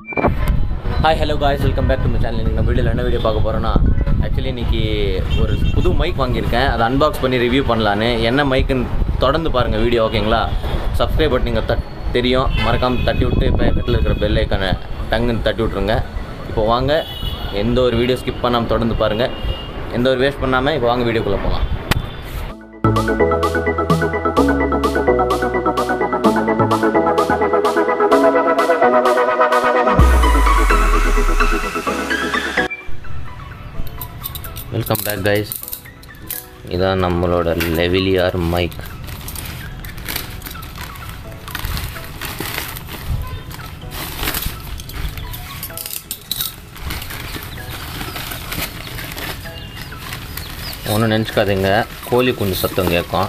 Hi hello guys welcome back to my channel நீங்கள் வீடியோவில் என்ன வீடியோ பார்க்க போகிறோன்னா ஆக்சுவலி இன்றைக்கி ஒரு புது மைக் வாங்கியிருக்கேன். அதை அன்பாக்ஸ் பண்ணி ரிவ்யூ பண்ணலான்னு. என்ன மைக்குன்னு தொடர்ந்து பாருங்கள் வீடியோ ஓகேங்களா சப்ஸ்கிரைப் பட் நீங்கள் தட் தெரியும். மறக்காமல் தட்டி விட்டு இப்போ பக்கத்தில் இருக்கிற பெல் ஐக்கானை டங்குன்னு தட்டி விட்ருங்க இப்போ வாங்க. எந்த ஒரு வீடியோ ஸ்கிப் பண்ணாமல் தொடர்ந்து பாருங்கள் எந்த ஒரு வேஸ்ட் பண்ணாமல் இப்போ வாங்க வீடியோக்குள்ளே போகலாம் வெல்கம் பேக் கைஸ் இதான் நம்மளோட லெவிலியார் மைக் ஒன்றும் நினச்சிக்காதீங்க. கோழி குஞ்சு சத்தம் கேட்கும்.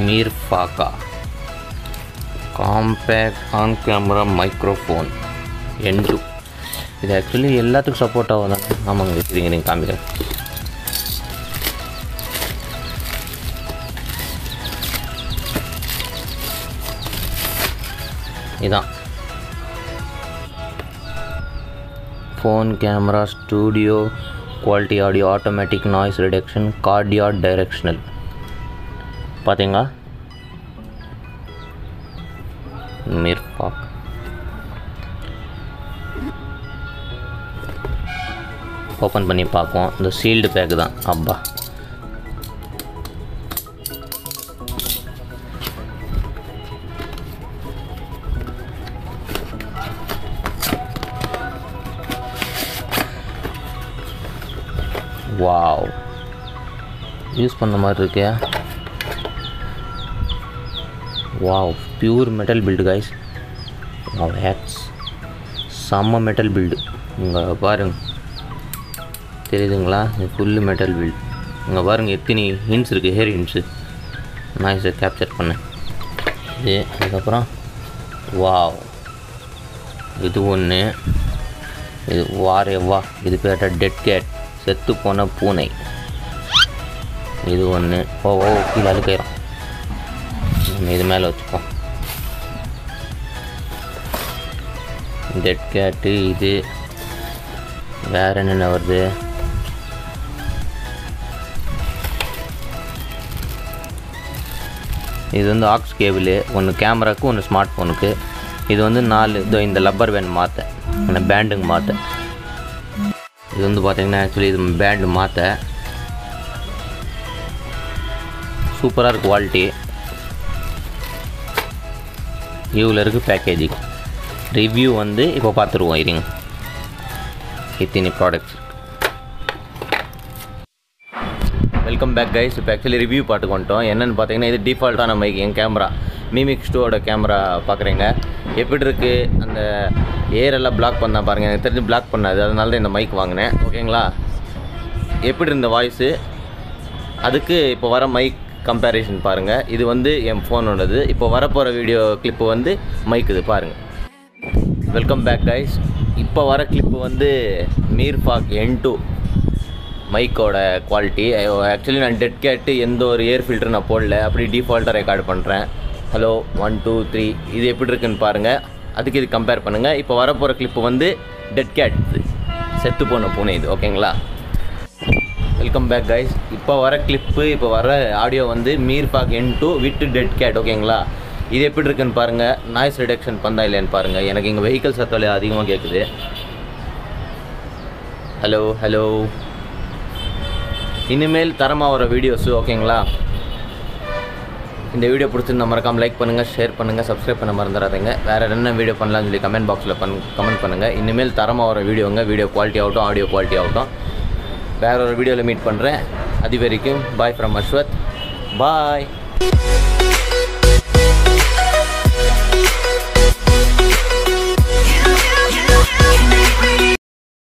Mirfak compact on camera microphone N two இது ஆக்சுவலி எல்லாத்துக்கும் சப்போர்ட் ஆகும் தானே ஆமாங்க வச்சுருங்க நீங்கள் காமிக்கிறேன் இதான் phone camera studio quality audio automatic noise reduction cardioid directional பார்த்தீங்களா? மிர்பாக் ஓப்பன் பண்ணி பார்ப்போம். இந்த சீல்டு பேக் தான். அப்பா. வாவ் யூஸ் பண்ண மாதிரி இருக்கியா wow pure metal build guys wow செம்ம மெட்டல் பில்டு இங்கே பாருங்கள் தெரியுதுங்களா? இது ஃபுல்லு மெட்டல் பில்டு இங்கே பாருங்கள் எத்தனை ஹின்ஸ் இருக்குது ஹேர் ஹின்ஸு நான் இதை கேப்சர் பண்ணேன். இது அதுக்கப்புறம் வாவ் இது ஒன்று இது வாரே வா. இது பேர்ட்ட டெட் கேட் செத்து போன. பூனை இது ஒன்று ஓ ஓ கீழே அழுக்காயிரும் இது மேலே வச்சுப்போம் டெட் கேட்டு இது. வேற என்னென்ன வருது? இது வந்து ஆக்ஸ் கேபிள் ஒன்று கேமராவுக்கு ஒன்று ஸ்மார்ட் ஃபோனுக்கு இது வந்து நாலு இதோ இந்த லப்பர் பேண்ட் மாற்ற என்ன பேண்டுங்க மாற்ற இது வந்து பார்த்தீங்கன்னா ஆக்சுவலி இது பேண்டு மாற்ற சூப்பராக இருக்குது குவாலிட்டி இவ்வளோ இருக்குது பேக்கேஜிங் ரிவ்யூ வந்து இப்போ பார்த்துருவோம் இருங்க. இத்தினி ப்ராடக்ட்ஸ் வெல்கம் பேக் கைஸ் இப்போ ஆக்சுவலி ரிவ்யூ பாட்டுக்கு வந்துட்டோம். என்னென்னு பார்த்தீங்கன்னா இது டிஃபால்ட்டான மைக் என் கேமரா மீமிக் ஸ்டோட கேமரா பார்க்குறீங்க எப்படி இருக்குது அந்த ஏரெல்லாம் பிளாக் பண்ணால் பாருங்கள் எனக்கு தெரிஞ்சு பிளாக் பண்ணாது. அதனால தான் இந்த மைக் வாங்கினேன். ஓகேங்களா எப்படி இருந்த வாய்ஸு அதுக்கு இப்போ வர மைக் கம்பேரிசன் பாருங்கள் இது வந்து என் ஃபோனோடது இப்போ வரப்போகிற வீடியோ கிளிப்பு வந்து மைக் இது பாருங்கள் வெல்கம் பேக் கைஸ் இப்போ வர கிளிப்பு வந்து மீர்பாக் என் டூ மைக்கோட குவாலிட்டி ஆக்சுவலி நான் டெட் கேட்டு எந்த ஒரு ஏர் ஃபில்டர் நான் போடல. அப்படி டிஃபால்ட்டாக ரெக்கார்டு பண்ணுறேன் ஹலோ ஒன் டூ த்ரீ இது எப்படி இருக்குன்னு பாருங்கள் அதுக்கு இது கம்பேர் பண்ணுங்கள் இப்போ வரப்போகிற கிளிப்பு வந்து டெட் கேட் செத்து போன பூனை இது ஓகேங்களா வெல்கம் பேக் கைஸ் இப்போ வர கிளிப்பு இப்போ வர ஆடியோ வந்து மீர் பாக் என் டூ விட்டு டெட் கேட் ஓகேங்களா இது எப்படி இருக்குன்னு பாருங்கள் நாய்ஸ் ரிடக்ஷன் பண்ணா இல்லையான்னு பாருங்கள் எனக்கு இங்கே வெஹிக்கல் சத்தம் அதிகமாக கேட்குது ஹலோ ஹலோ இனிமேல் தரமாக வர வீடியோஸு ஓகேங்களா இந்த வீடியோ பிடிச்சிருந்தா மறக்காமல் லைக் பண்ணுங்கள் ஷேர் பண்ணுங்கள் சப்ஸ்கிரைப் பண்ண மறந்துடாதீங்க. வேறு என்ன வீடியோ பண்ணலாம்னு சொல்லி கமெண்ட் பாக்ஸில் பண் கமெண்ட் பண்ணுங்கள் இனிமேல் தரமாக வர வீடியோங்க வீடியோ குவாலிட்டி ஆகட்டும் ஆடியோ குவாலிட்டி ஆகட்டும். வேற ஒரு வீடியோவில் மீட் பண்ணுறேன் அது வரைக்கும் பாய் ஃப்ரம் அஸ்வத் பாய்